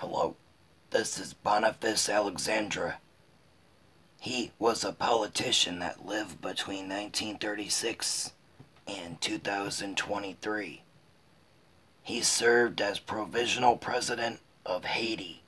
Hello, this is Boniface Alexandre. He was a politician that lived between 1936 and 2023. He served as provisional president of Haiti